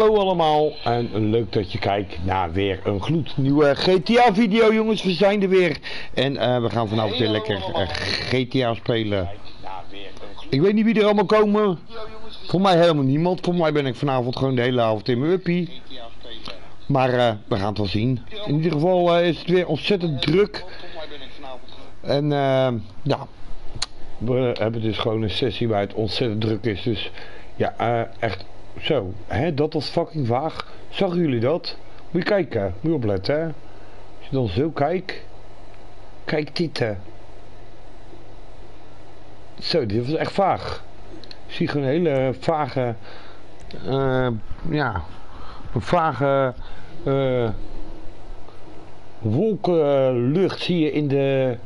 hallo allemaal en leuk dat je kijkt naar weer een gloednieuwe GTA video jongens, we zijn er weer. En eh, we gaan vanavond weer lekker eh, GTA spelen. Ik weet niet wie er allemaal komen. Voor mij helemaal niemand, voor mij ben ik vanavond gewoon de hele avond in mijn uppie. Maar eh, we gaan het wel zien. In ieder geval is het weer ontzettend druk. En ja we hebben dus gewoon een sessie waar het ontzettend druk is. Dus ja, echt zo, hè, dat was fucking vaag. Zagen jullie dat? Moet je kijken, moet je opletten. Hè? Als je dan zo kijkt, kijk dit. Zo, dit was echt vaag. Ik zie gewoon een hele vage, uh, ja, een vage uh, wolkenlucht zie je in de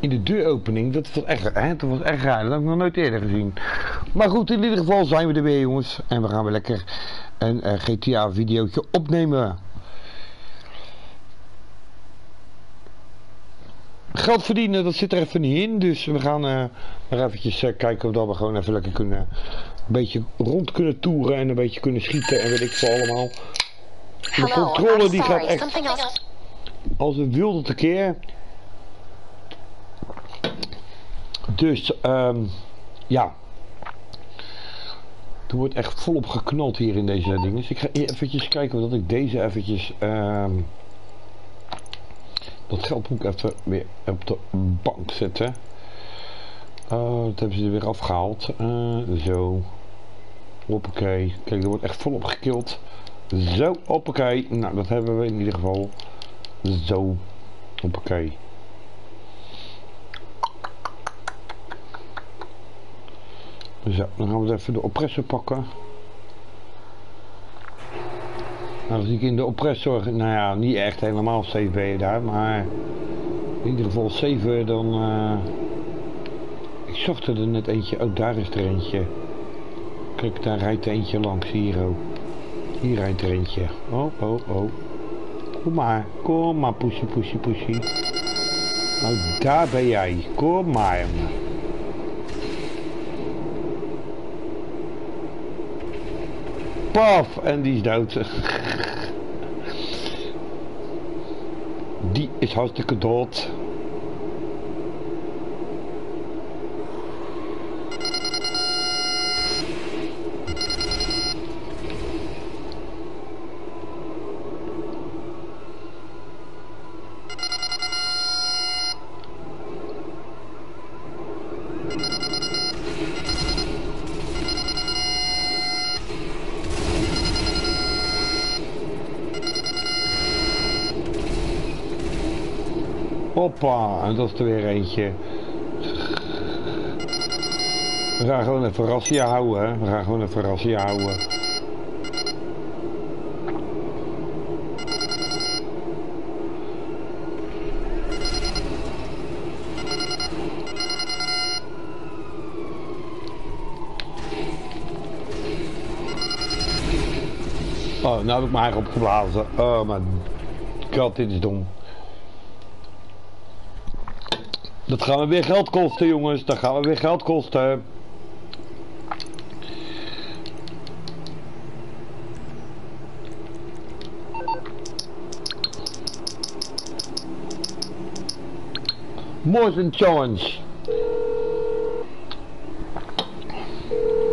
in de deuropening. Dat was echt, hè, dat was echt raar. Dat heb ik nog nooit eerder gezien. Maar goed, in ieder geval zijn we er weer jongens. En we gaan weer lekker een eh, GTA videootje opnemen. Geld verdienen, dat zit er even niet in. Dus we gaan eh, uh, maar eventjes eh, kijken of dat we gewoon even lekker kunnen... Een beetje rond kunnen toeren en een beetje kunnen schieten en weet ik veel allemaal. De controle die gaat echt als een wilde tekeer. Dus, ehm, ja. Er wordt echt volop geknald hier in deze dingen. Dus ik ga eventjes kijken dat ik deze eventjes... Ehm, dat geldboek even weer op de bank zetten. Oh, dat hebben ze er weer afgehaald. Uh, zo. Hoppakee. Kijk, er wordt echt volop gekild. Zo, hoppakee. Nou, dat hebben we in ieder geval. Zo. Hoppakee. Zo, dan gaan we even de oppressor pakken. Nou, zie ik in de oppressor, nou ja, niet echt helemaal safe ben je daar, maar in ieder geval safer dan... Eh, ik zocht er net eentje, oh, daar is er eentje. Kijk, daar rijdt er eentje langs, hier ook. Hier rijdt er eentje. Oh, oh, oh. Kom maar, kom maar, poesie, poesie, poesie. Nou, daar ben jij. Kom maar, jongen. paf, en die is dood. Die is hartstikke dood. Hoppa, en dat is er weer eentje. We gaan gewoon een verrassing houden. We gaan gewoon een verrasje houden. Oh, nou heb ik mijn haar opgeblazen. Oh, mijn god, dit is dom. Dat gaan we weer geld kosten, jongens. Dat gaan we weer geld kosten. Morse Insurance.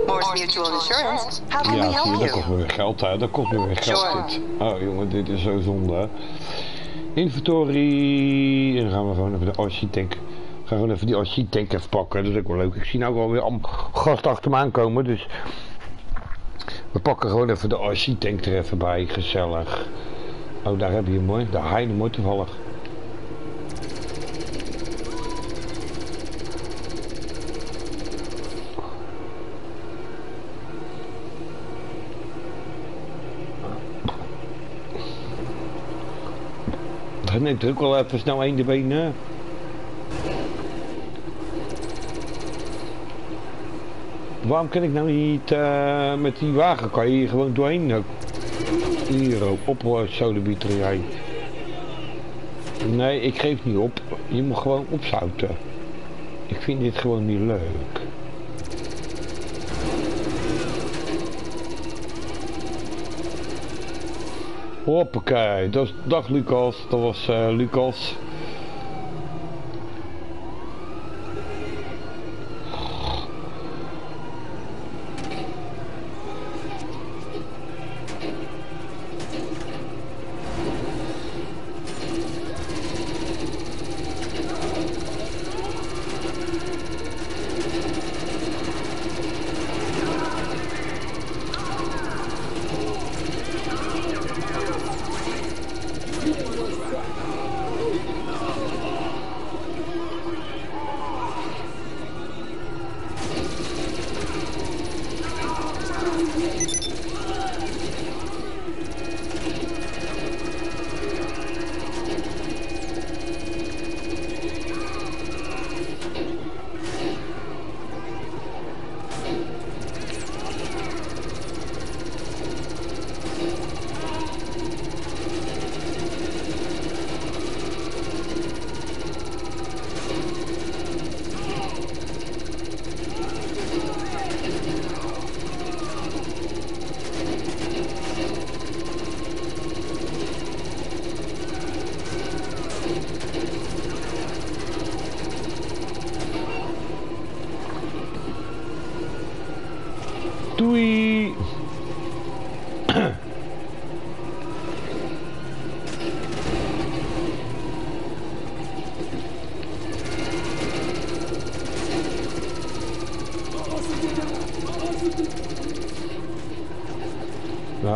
Morse Mutual Insurance. Ja, we dat kost weer geld, hè. Dat kost nu weer geld, dit. Oh, jongen, dit is zo zonde, hè. Inventory. En dan gaan we gewoon even de architect Gaan gewoon even die tank even pakken. Dat is ook wel leuk. Ik zie nou alweer weer gast achter me aankomen. Dus we pakken gewoon even de archietank er even bij. Gezellig. Oh, daar heb je hem mooi. De Heine mooi toevallig. neemt ook wel even snel één de benen. Waarom kan ik nou niet eh, met die wagen? Kan je hier gewoon doorheen? Nou, hier eh, op op sodebieter jij. Nee, ik geef niet op. Je moet gewoon opzouten. Ik vind dit gewoon niet leuk. Hoppakee, dat, dag Lucas. Dat was eh, Lucas.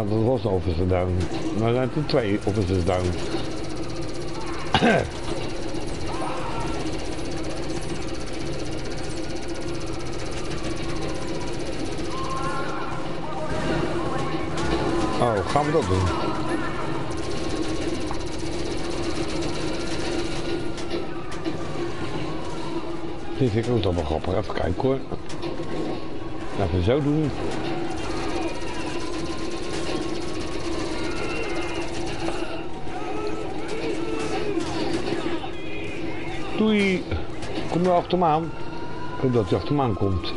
Dat was officer down. Maar er zijn er twee officers down. Oh, gaan we dat doen? Dit vind ik ook wel grappig. Even kijken hoor. We zo doen. Doei. Kom je achter me aan? Ik hoop dat hij achter me aan komt.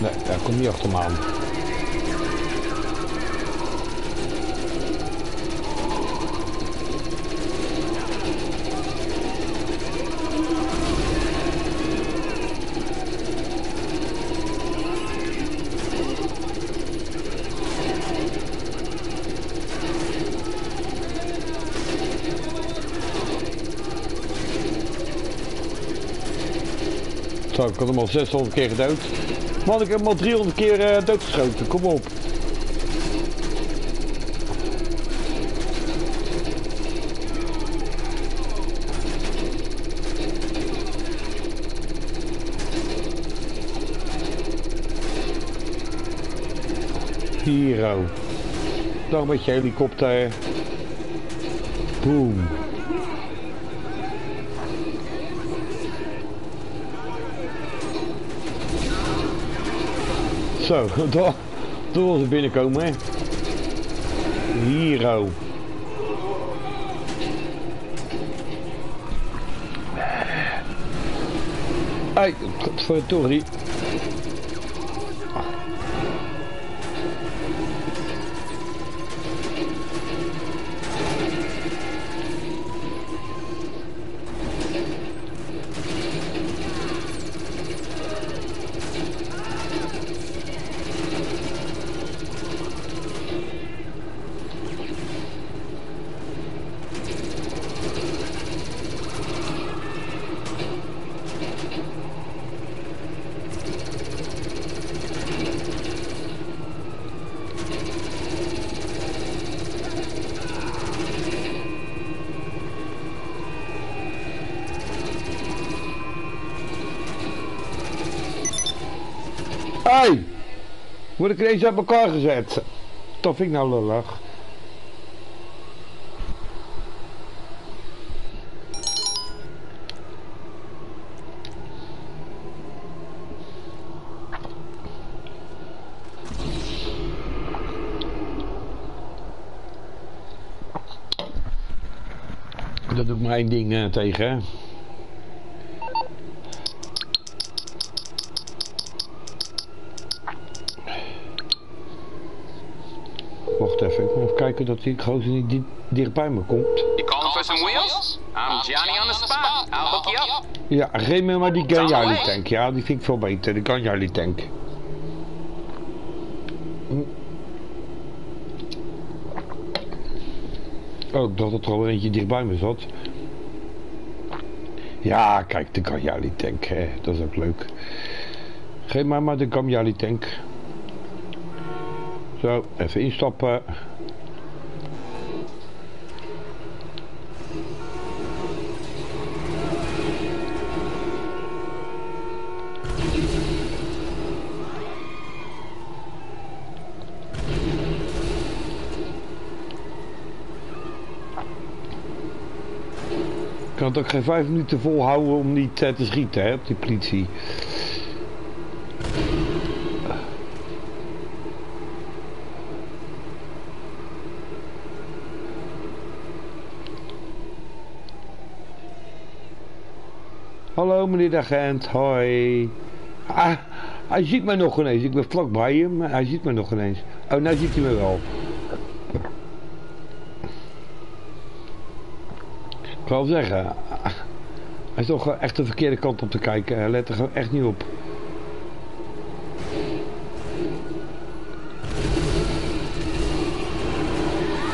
Nee, hij komt niet achter me aan. Zo, ik had hem al 600 keer gedood. Man, ik heb hem al 300 keer uh, doodgeschoten. Kom op. Hero. Dan met je helikopter. Boom. Zo, dat was het binnenkomen, hè. Hero. Hey, sorry. Hey! Word ik ineens uit elkaar gezet? Dat vind ik nou lullig. Dat doe ik maar één ding uh, tegen. hè. Wacht even, dat die gozer niet di dichtbij me komt. You calling for some wheels? I'm Johnny on the spot. I'll hook you up. Ja, geef me maar die Ganjali tank. Ja, die vind ik veel beter. De Ganjali tank. Hm. Oh, ik dacht dat er al eentje dichtbij me zat. Ja, kijk, de Ganjali tank. Hè. Dat is ook leuk. Geef maar maar de Ganjali tank. Zo, even instappen. Het ook geen vijf minuten volhouden om niet uh, te schieten hè, op die politie. Hallo meneer de agent, hoi. Ah, hij ziet mij nog ineens. Ik ben vlakbij hem, hij ziet mij nog ineens. Oh, nou ziet hij me wel. Ik wil zeggen, hij is toch echt de verkeerde kant op te kijken. Hij let er echt niet op.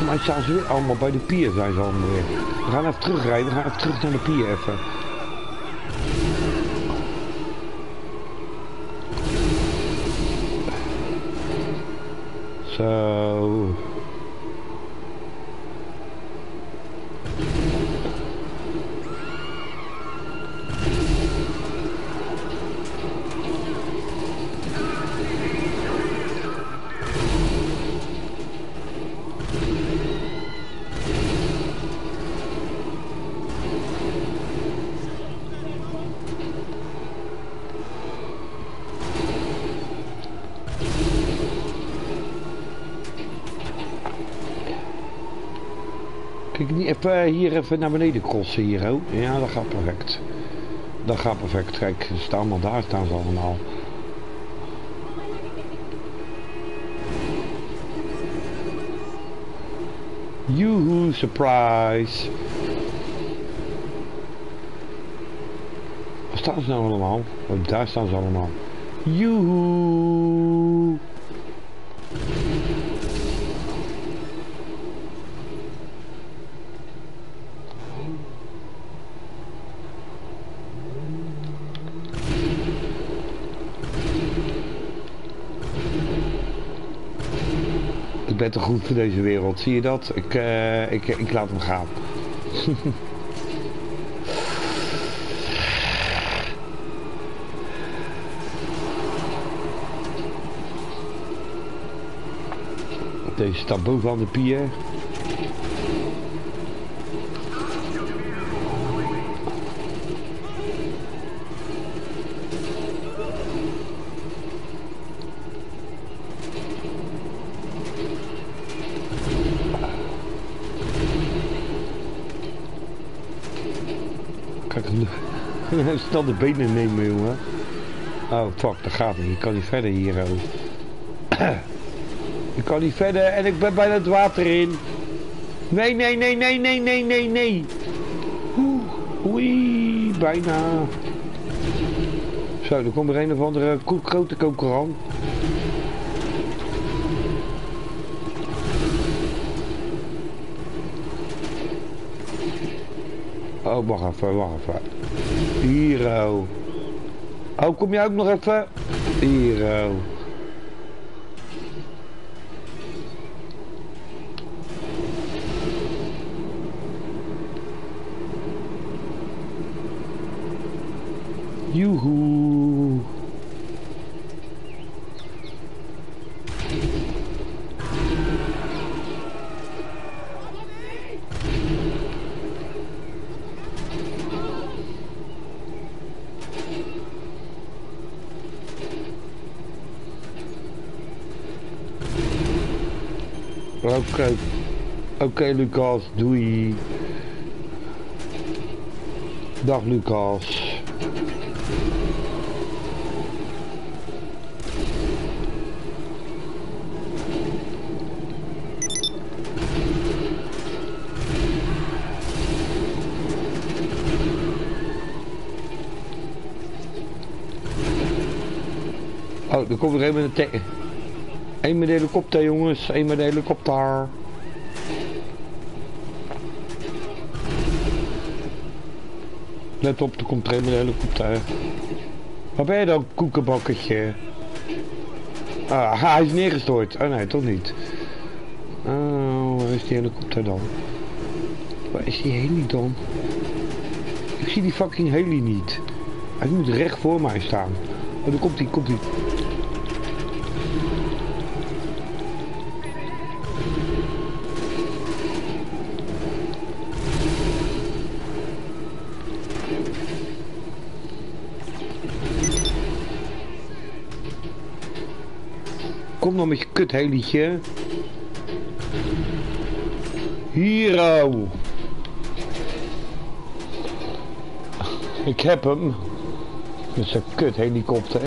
Mij staan ze weer allemaal bij de pier, zijn ze allemaal weer. We gaan even terugrijden, we gaan even terug naar de pier even. Zo. Kijk niet even hier even naar beneden crossen hier, oh. Ja, dat gaat perfect. Dat gaat perfect. Kijk, ze staan allemaal daar, staan ze allemaal. Joehoe, surprise. Waar staan ze nou allemaal? Oh, daar staan ze allemaal. Joehoe. Te goed voor deze wereld, zie je dat? Ik, uh, ik, ik laat hem gaan. Deze staat bovenaan de pier. Kijk, stel de benen nemen, jongen. Oh, fuck, dat gaat niet. Ik kan niet verder hier. Ik kan niet verder en ik ben bijna het water in. Nee, nee, nee, nee, nee, nee, nee, nee. Oei, bijna. Zo, er komt er een of andere grote koker. Oh, wacht even, wacht even. Hier, oh. Oh, kom jij ook nog even? Hier, oh. Joehoe. Oké, okay, Lucas, doei. Dag Lucas. Oh, er komt nog even een teken. Eén met de helikopter, jongens. Eén met de helikopter. Let op, er komt een met de helikopter. Waar ben je dan, koekenbakketje? Ah, hij is neergestort. Oh nee, toch niet. Oh, waar is die helikopter dan? Waar is die heli dan? Ik zie die fucking heli niet. Hij moet recht voor mij staan. Oh, daar komt hij, komt hij. Dan met je kut helietje. Hero. Ik heb hem. Met zijn kut helikopter.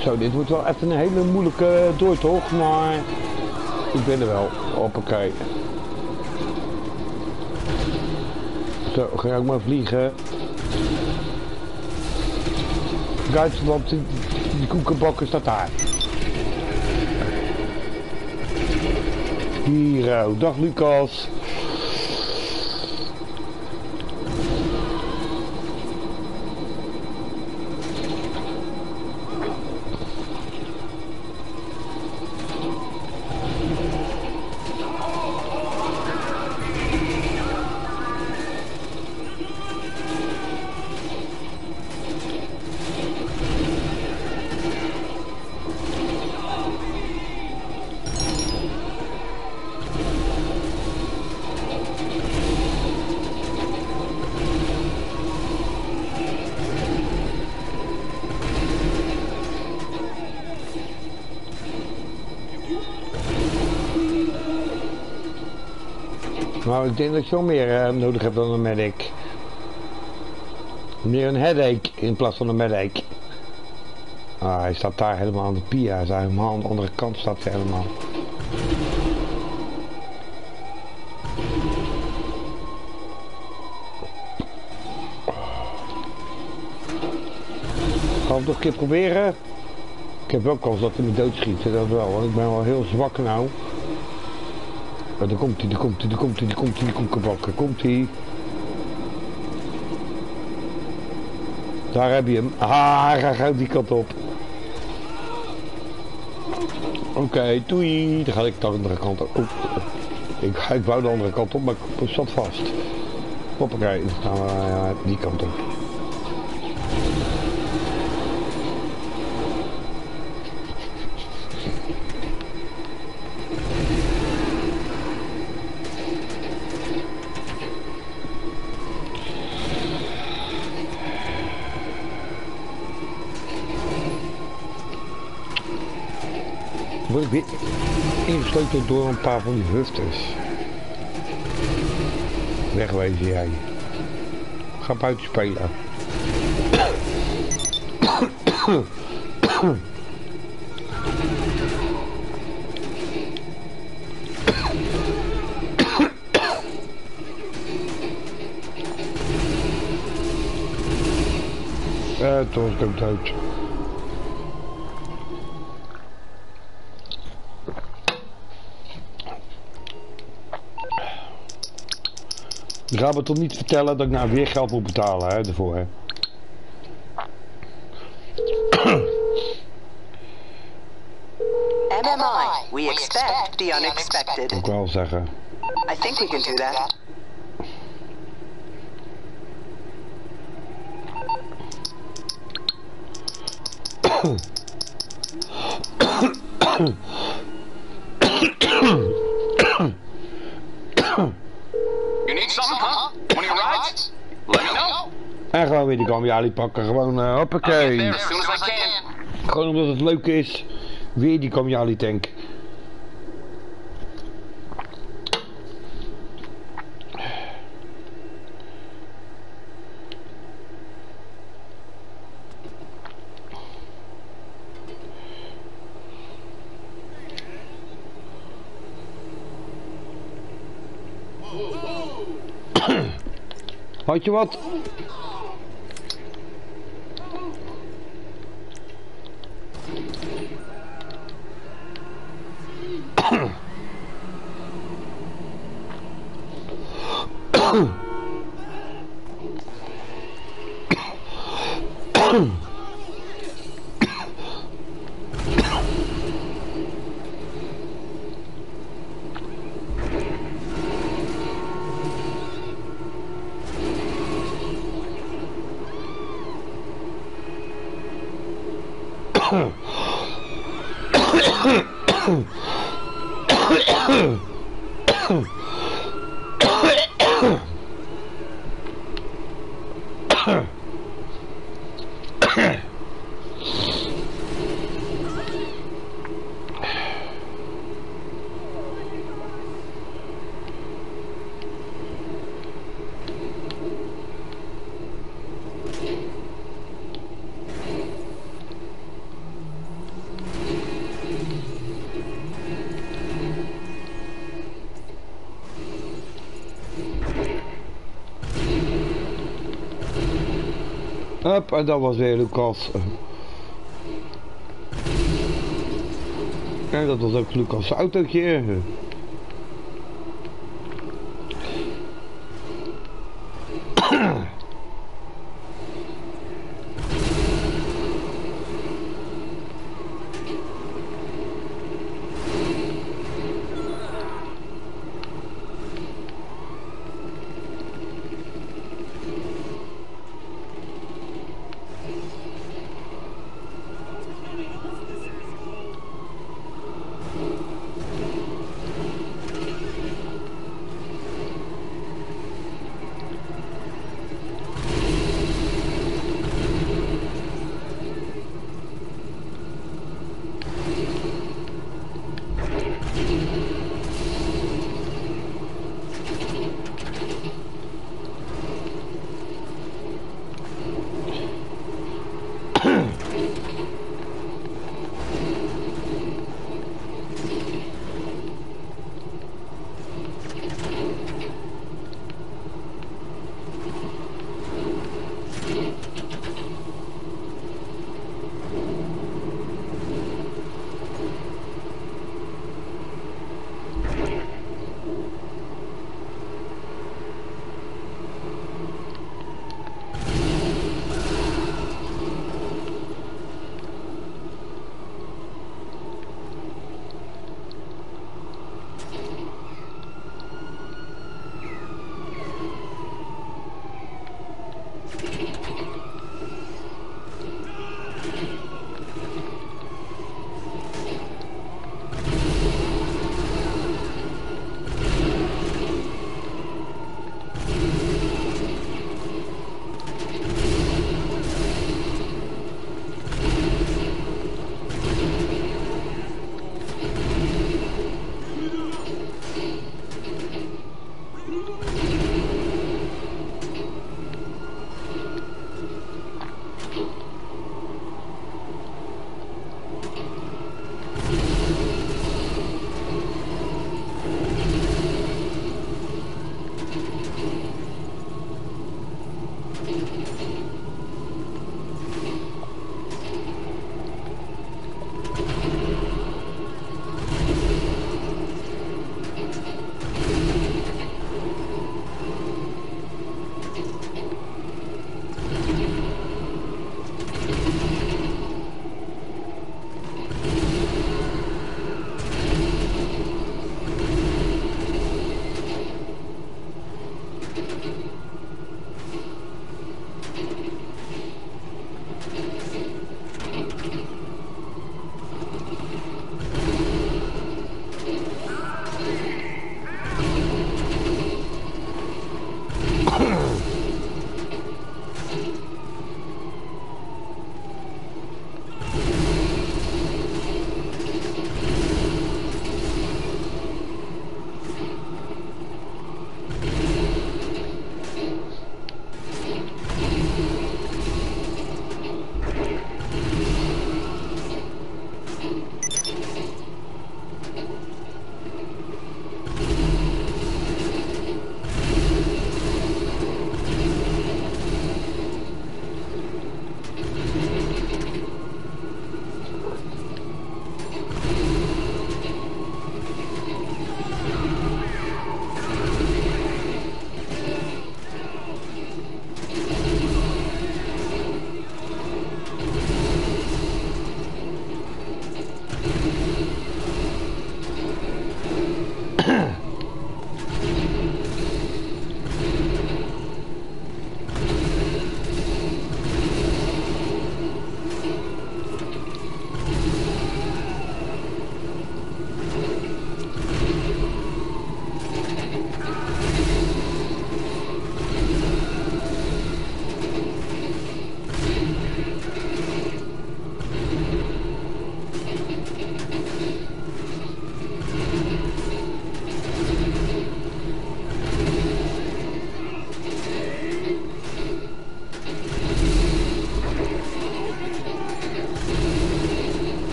Zo, dit wordt wel even een hele moeilijke doortocht, maar ik ben er wel. Hoppakee. Zo, ga ik maar vliegen. Duitsland, die, die koekenbakker staat daar. Hier, oh, dag Lucas. Nou, ik denk dat ik zo meer uh, nodig heb dan een medic. Meer een headache in plaats van een medic. Ah, hij staat daar helemaal aan de pia. Hij staat helemaal aan de andere kant staat hij helemaal. Gaan we nog een keer proberen? Ik heb wel kans dat hij me doodschiet, dat wel, want ik ben wel heel zwak nou. Daar komt hij, daar komt hij, daar komt hij, daar komt hij, die komt kabakken, komt hij. Daar heb je hem. Ah, hij gaat die kant op. Oké, okay, doei. Dan ga ik de andere kant op. Ik, ik wou de andere kant op, maar ik zat vast. Hoppakee, dan gaan we uh, die kant op. ik weer ingesleuteld door een paar van die hufters. Wegwezen jij. Ga buiten spelen. Eh, toen was ook gaat me toch niet vertellen dat ik nou weer geld moet betalen hè, ervoor. Hè? MMI, we expect the unexpected. Moet ik wel zeggen. I think we can do that. You need something, huh? One of your rides? Let me know. Gewoon weer die kamjali pakken. Gewoon, uh, hoppakee. there as soon as I can. Gewoon omdat het leuk is. Weer die kamjali tank. Had je wat? En dat was weer Lucas. En dat was ook Lucas' autootje.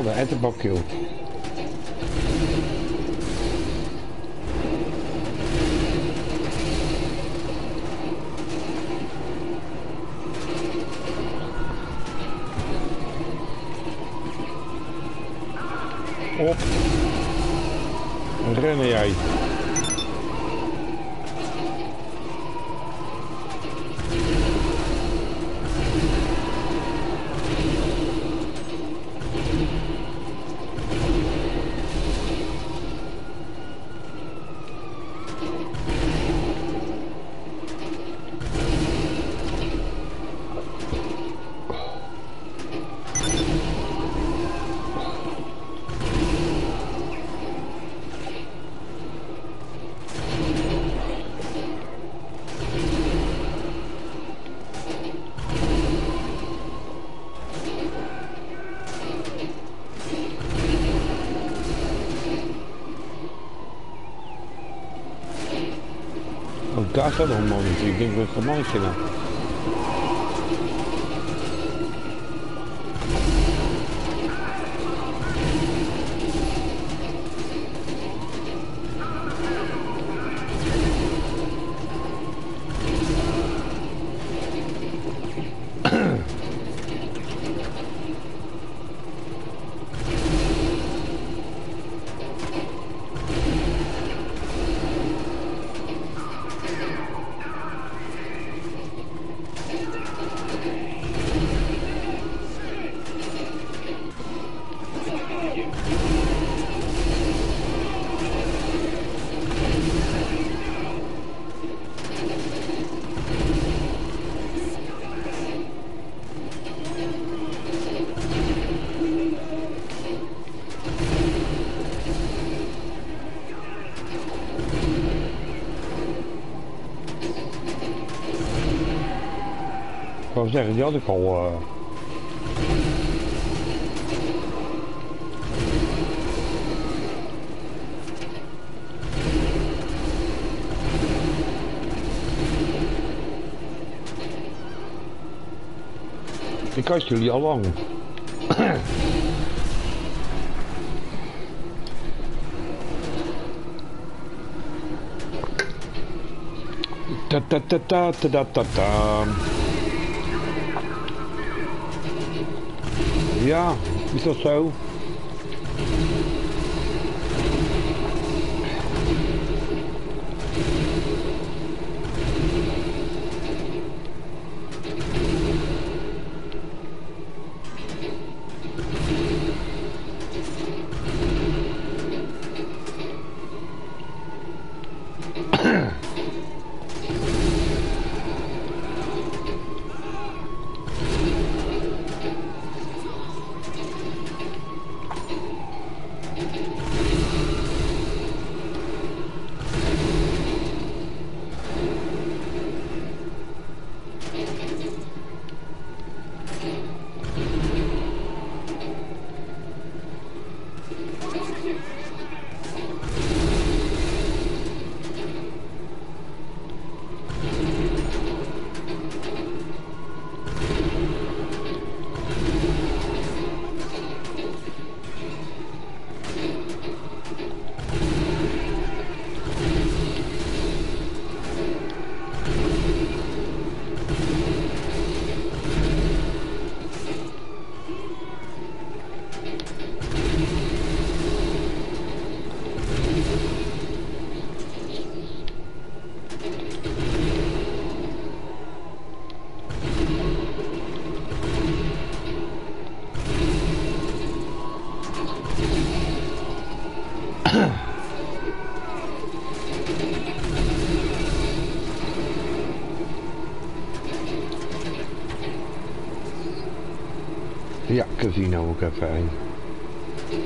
Een ettenbak, joh. Op. Rennen jij. Nog een mannetje. Ik denk, wat dat mannetje nou? Wou zeggen, die had ik al... eh, Ik had jullie al lang. Ta ta ta ta ta ta ta ta. Ja, is dat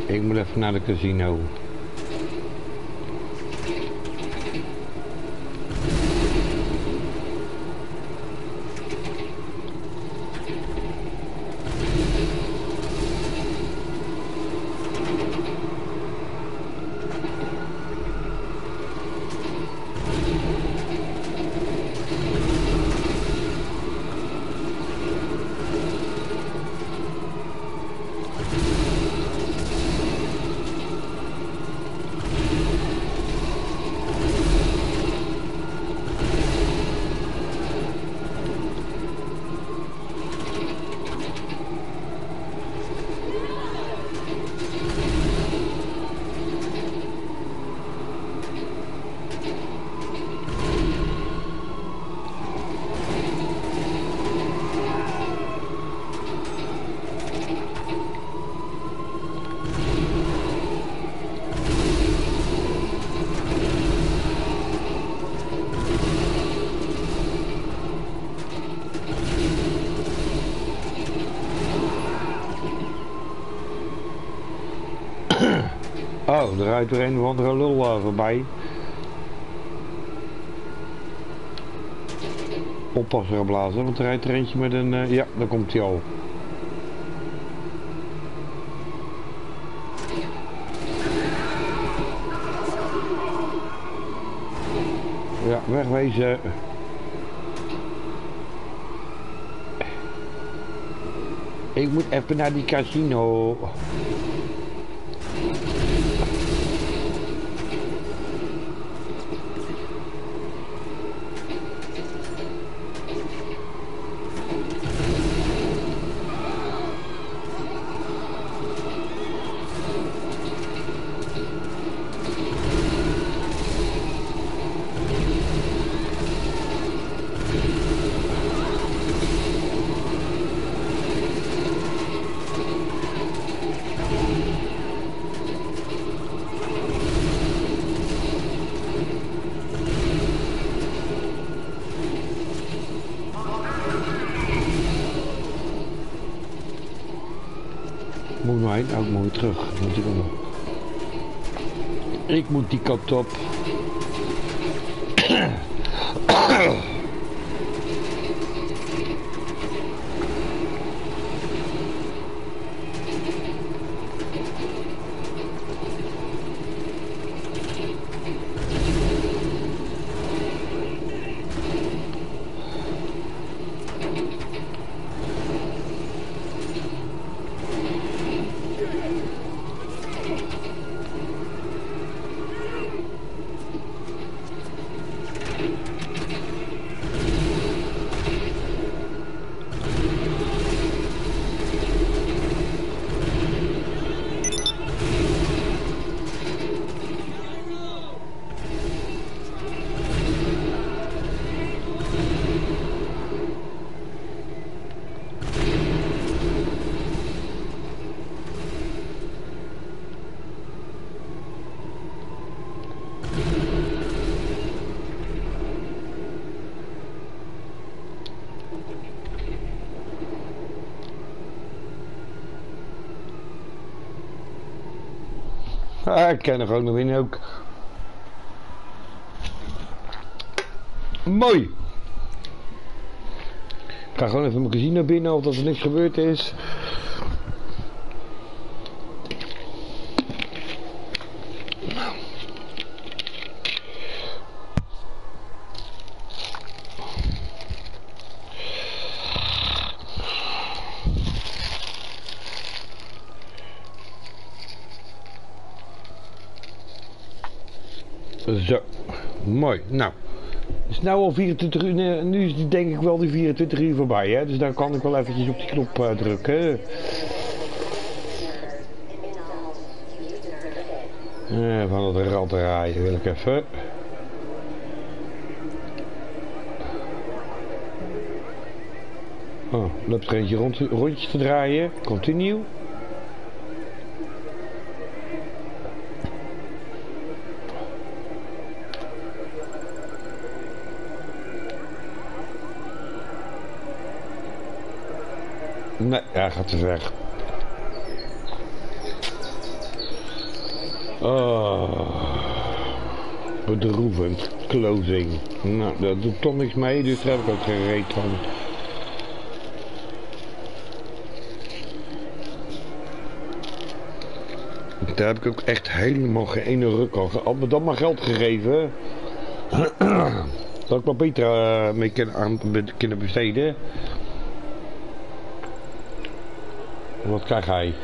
Ik moet even naar de casino. Oh, er rijdt er een of andere lul voorbij. Oppassen blazen, want er rijdt er eentje met een... Uh, ja, daar komt hij al. Ja, wegwezen. Ik moet even naar die casino. Ook mooi terug. Ik, ik moet die kant op. Ah, ik ken er gewoon nog in ook. Mooi. Ik ga gewoon even mijn casino binnen of dat er niks gebeurd is. Zo, mooi. Nou, het is nou al 24 uur, nu is denk ik wel die 24 uur voorbij, hè? dus daar kan ik wel eventjes op die knop uh, drukken. Uh, van het rad rijden wil ik even. Oh, loopt er eentje rond, rondjes te draaien. Continue. Nee, hij gaat te ver. Oh, bedroevend. Closing. Nou, dat doet toch niks mee, dus daar heb ik ook geen reet van. Daar heb ik ook echt helemaal geen ene ruk al. Had me dan maar geld gegeven. dat ik wel beter uh, mee kunnen, aan, kunnen besteden. Wat krijgt hij?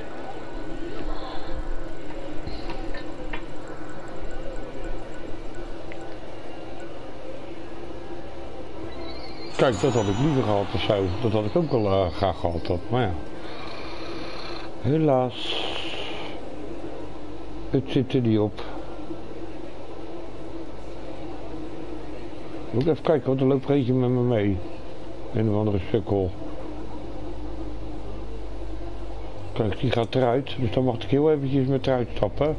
Kijk, dat had ik liever gehad of zo. Dat had ik ook wel uh, graag gehad. Dat. Maar ja. Helaas. Het zit er niet op. Moet ik even kijken, want er loopt er met me mee. Een of andere sukkel. Kijk, die gaat eruit. Dus dan mag ik heel eventjes met eruit stappen.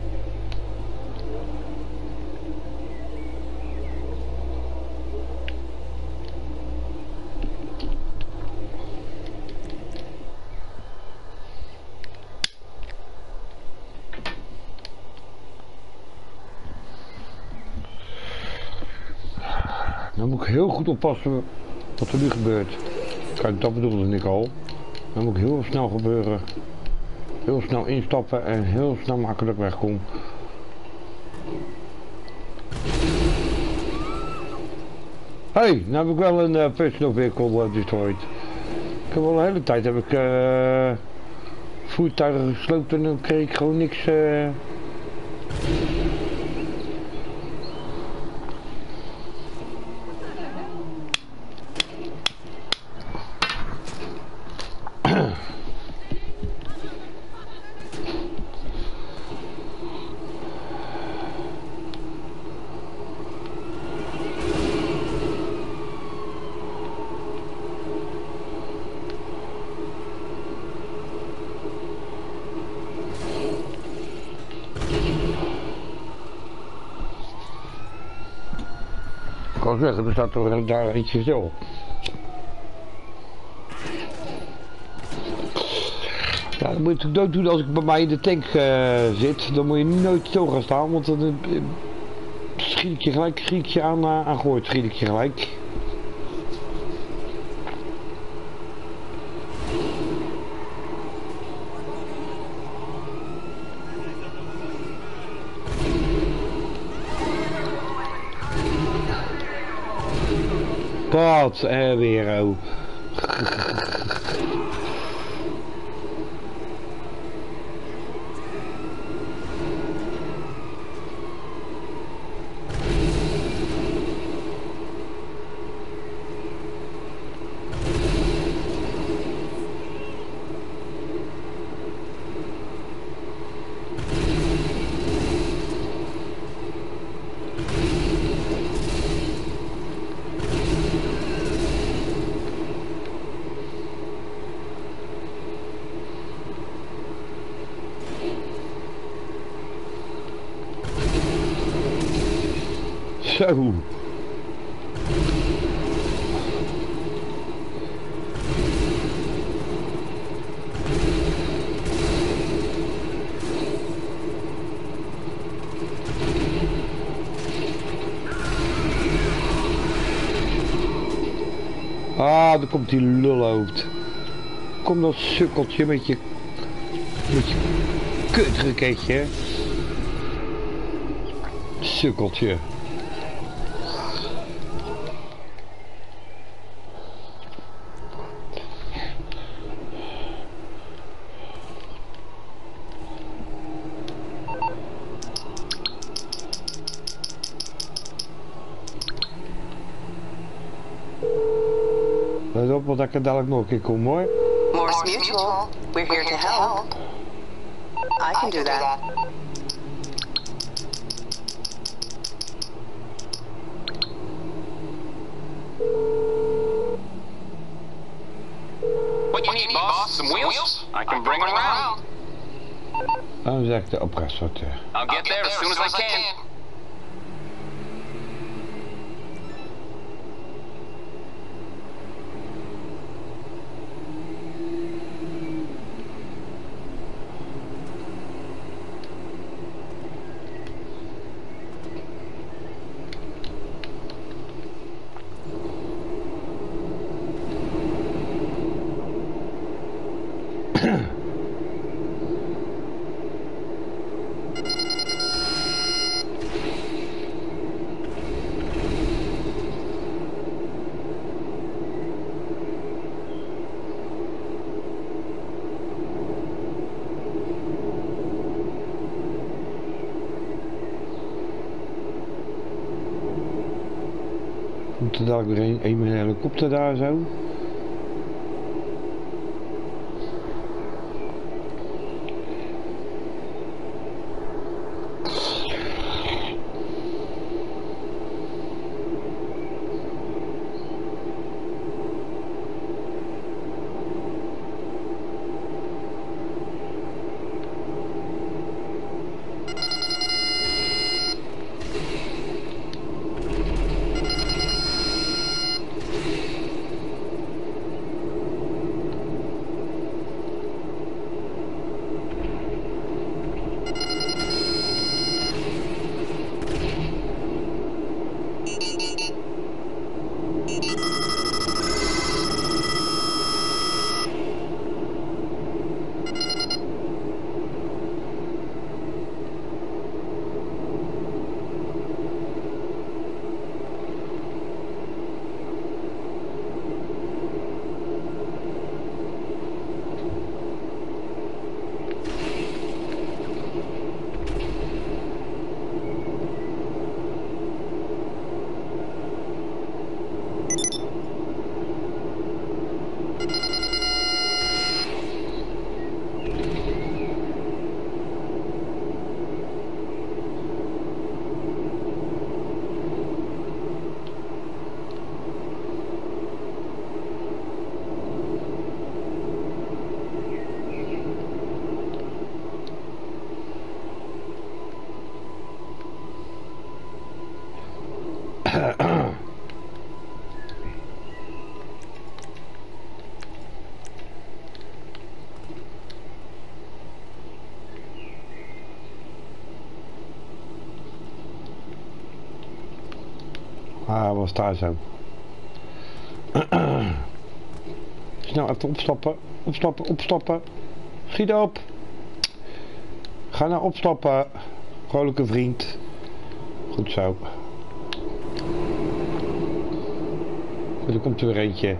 Dan moet ik heel goed oppassen wat er nu gebeurt. Kijk, dat bedoelde ik al. Dat moet heel snel gebeuren. Heel snel instappen en heel snel makkelijk wegkomen. Hé, hey, nou heb ik wel een uh, personal vehicle uh, destroyed. Ik heb al een hele tijd heb ik uh, voertuigen gesloopt en dan kreeg ik gewoon niks... Uh... kan zeggen, er staat toch daar eentje stil. Ja, dan moet je dood doen als ik bij mij in de tank uh, zit. Dan moet je nooit stil gaan staan, want dan uh, schiet ik je gelijk, schiet ik je aan, uh, aan gooit, schiet ik je gelijk. Wat er weer, Zo. Ah, daar komt die lulhoofd. Kom dat sukkeltje met je... Met je kutreketje. Sukkeltje. Dat kan dadelijk nog een keer komen hoor. Morse Mutual, we're here to help. I can do that. What you need, boss? Some wheels? I can bring them around. Dan zeg ik de oppressor. I'll get there as soon as I can. Komt er dadelijk weer een, een helikopter daar zo? Was daar zo. Snel even opstappen. Opstappen, opstappen. Schiet op. Ga nou opstappen. Vrolijke vriend. Goed zo. Er komt er weer eentje.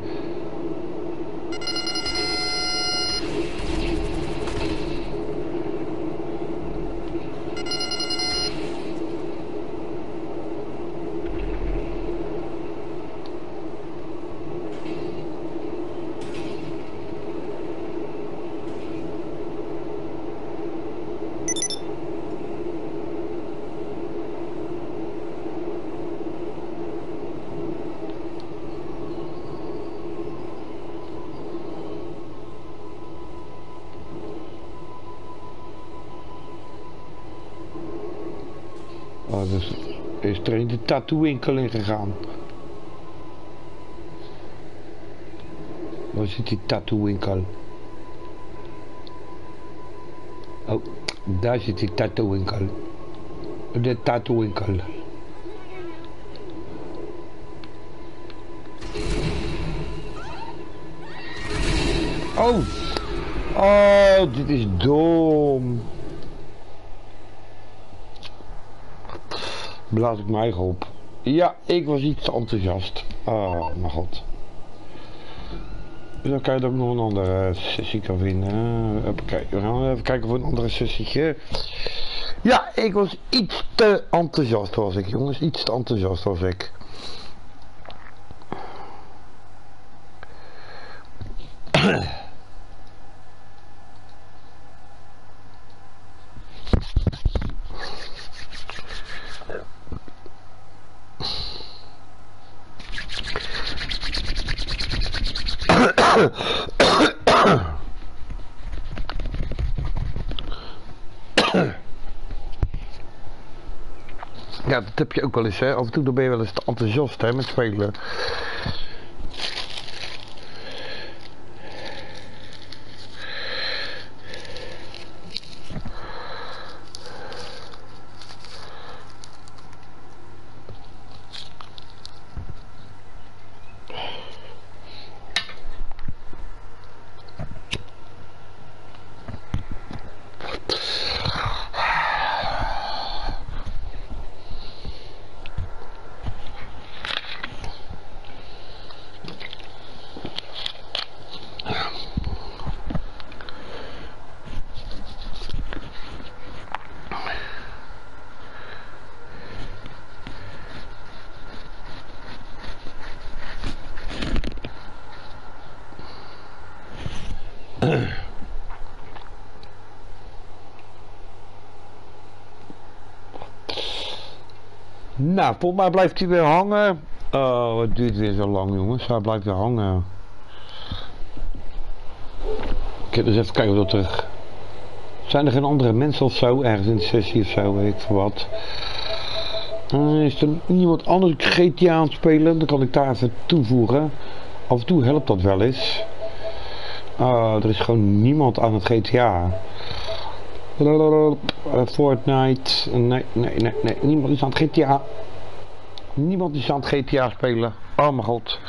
Oh, dus is in de tattoo-winkel in gegaan. Waar zit die tattoo-winkel? Oh, daar zit die tattoo-winkel. De tattoo-winkel. Oh! Oh, dit is dom. Blaas ik mij eigen op. Ja, ik was iets te enthousiast. Oh, mijn god. Dan kan je ook nog een andere sessie kan vinden. Oké, we gaan even kijken voor een andere sessietje. Ja, ik was iets te enthousiast was ik, jongens. Iets te enthousiast was ik. Ja, dat heb je ook wel eens, hè. Af en toe ben je wel eens te enthousiast, hè, met spelen. Nou, volgens mij blijft hij weer hangen. Oh, het duurt weer zo lang, jongens. Hij blijft weer hangen. Ik heb dus even kijken dat terug. Zijn er geen andere mensen of zo? Ergens in de sessie of zo, weet ik wat. Uh, is er niemand anders GTA aan het spelen? Dan kan ik daar even toevoegen. Af en toe helpt dat wel eens. Uh, er is gewoon niemand aan het GTA. Uh, Fortnite. Nee, nee, nee, nee. Niemand is aan het GTA. Niemand is aan het GTA spelen. Oh mijn god.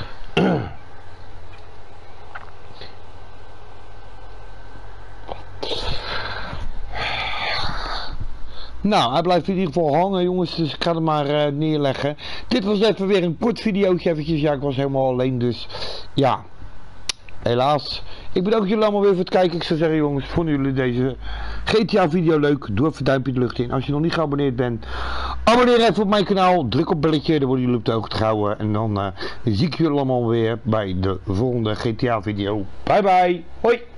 Nou, hij blijft in ieder geval hangen jongens, dus ik ga hem maar uh, neerleggen. Dit was even weer een kort videootje eventjes. Ja, ik was helemaal alleen, dus ja, helaas. Ik bedank jullie allemaal weer voor het kijken. Ik zou zeggen jongens, vonden jullie deze GTA video leuk? Doe even een duimpje de lucht in. Als je nog niet geabonneerd bent, abonneer even op mijn kanaal. Druk op belletje, dan worden jullie op de hoogte gehouden. En dan uh, zie ik jullie allemaal weer bij de volgende GTA video. Bye bye, hoi!